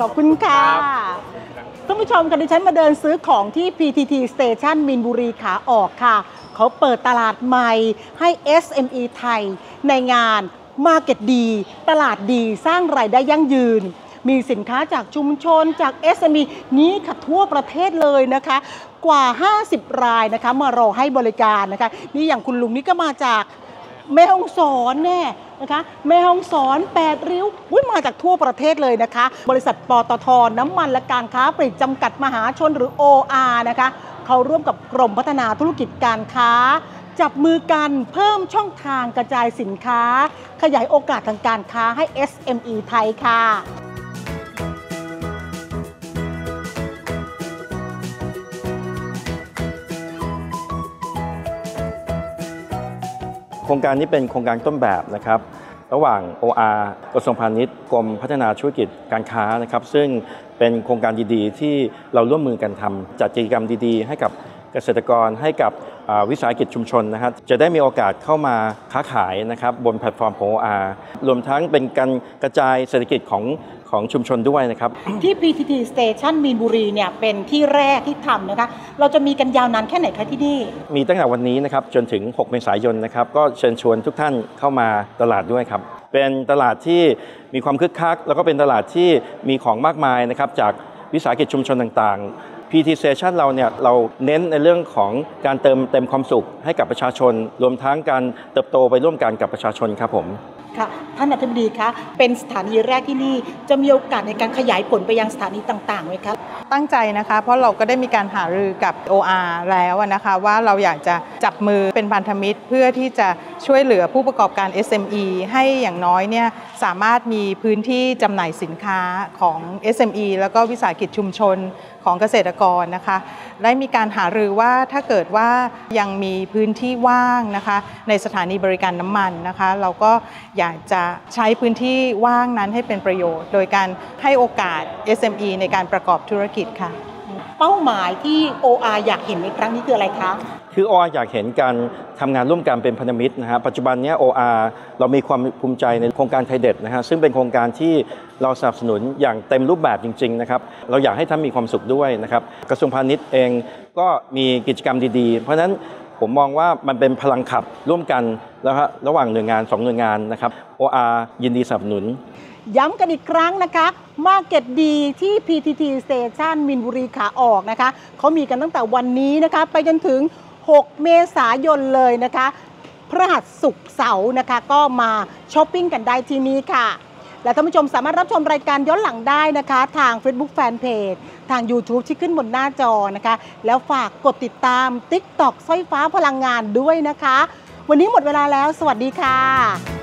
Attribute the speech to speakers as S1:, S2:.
S1: ขอบคุณค่ะ
S2: ครับ
S1: ท่านผู้ชมคะดิฉันมาเดินซื้อของที่ PTT Station มินบุรีขาออกค่ะ เขาเปิดตลาดใหม่ให้ SME ไทย ในงาน Market ดี ตลาดดีสร้างรายได้ยั่งยืน มีสินค้าจากชุมชนจาก SME นี้ค่ะทั่วประเทศเลยนะคะกว่า 50 รายนะคะมารอให้บริการนะคะ นี่อย่างคุณลุงนี่ก็มาจากแม่ฮ่องสอนแน่ นะคะแม่ฮ่องสอนแปดริ้วอุ๊ยมาจากทั่วประเทศเลยนะคะ บริษัทปตทน้ำมันและการค้าปลีกจำกัดมหาชนหรือ OR นะคะเขาร่วมกับกรมพัฒนาธุรกิจการค้า จับมือกันเพิ่มช่องทางกระจายสินค้า ขยายโอกาสทางการค้าให้ SME ไทยค่ะ
S2: โครงการนี้เป็นโครงการต้นแบบนะครับระหว่าง OR กระทรวงพาณิชย์กรมพัฒนาธุรกิจการค้านะครับ ซึ่งเป็นโครงการดีๆ ที่เราร่วมมือกันทำจัดกิจกรรมดีๆ ให้กับ เกษตรกรให้กับอ่าวิสาหกิจชุมชนนะครับจะได้มีโอกาสเข้ามาค้าขายนะครับบนแพลตฟอร์มของ OR รวมทั้งเป็นการกระจายเศรษฐกิจของของชุมชนด้วยนะครับ
S1: ที่ PTT Station มีนบุรีเนี่ยเป็นที่แรกที่ทำนะคะเราจะมีกันยาวนานแค่ไหนคะที่นี่
S2: มีตั้งแต่วันนี้นะครับจนถึง 6 เมษายนนะครับก็เชิญชวนทุกท่านเข้ามาตลาดด้วยครับ เป็นตลาดที่มีความคึกคัก แล้วก็เป็นตลาดที่มีของมากมายนะครับจากวิสาหกิจชุมชนต่างๆ PT Station เราเนี่ยเราเน้นในเรื่องของการเติมเต็มความสุขให้กับประชาชน รวมทั้งการเติบโตไปร่วมกันกับประชาชนครับผม
S1: ค่ะ ท่านอธิบดีคะเป็นสถานีแรกที่นี่จะมีโอกาสในการขยายผลไปยังสถานีต่างๆไหมคะ
S3: ตั้งใจนะคะ เพราะเราก็ได้มีการหารือกับ OR แล้วนะคะว่าเราอยากจะจับมือเป็นพันธมิตร เพื่อที่จะช่วยเหลือผู้ประกอบการ SME ให้อย่างน้อยเนี่ยสามารถมีพื้นที่จำหน่ายสินค้าของ SME แล้วก็วิสาหกิจชุมชนของเกษตรกรนะคะ ได้มีการหารือว่าถ้าเกิดว่ายังมีพื้นที่ว่างนะคะ ในสถานีบริการน้ำมันนะคะ เราก็อยากจะใช้พื้นที่ว่างนั้นให้เป็นประโยชน์ โดยการให้โอกาส SME ในการประกอบธุรกิจค่ะ
S1: เป้าหมายที่ OR อยากเห็นในครั้งนี้คืออะไรคะ
S2: คือ OR อยากเห็นการทำงานร่วมกันเป็นพันธมิตรนะฮะปัจจุบันเนี้ย OR เรามีความภูมิใจในโครงการไทยเด็ดนะฮะซึ่งเป็นโครงการที่เราสนับสนุนอย่างเต็มรูปแบบจริงๆนะครับเราอยากให้ท่านมีความสุขด้วยนะครับกระทรวงพาณิชย์เองก็มีกิจกรรมดีๆ เพราะฉะนั้น ผมมองว่ามันเป็นพลังขับร่วมกันแล้วฮะระหว่างหน่วยงานสองหน่วยงานนะครับ OR ยินดีสนับสนุน
S1: ย้ำกันอีกครั้งนะคะ Market ดีที่ PTT Station มินบุรีขาออกนะคะเขามีกันตั้งแต่วันนี้นะคะ ไปจนถึง 6 เมษายนเลยนะคะพฤหัสศุกร์เสาร์นะคะ ก็มาช้อปปิ้งกันได้ที่นี้ค่ะ และท่านผู้ชมสามารถรับชมรายการย้อนหลังได้นะคะ ทาง Facebook Fanpage ทาง YouTube ที่ขึ้นบนหน้าจอนะคะ แล้วฝากกดติดตาม TikTok สร้อยฟ้าพลังงานด้วยนะคะ วันนี้หมดเวลาแล้ว สวัสดีค่ะ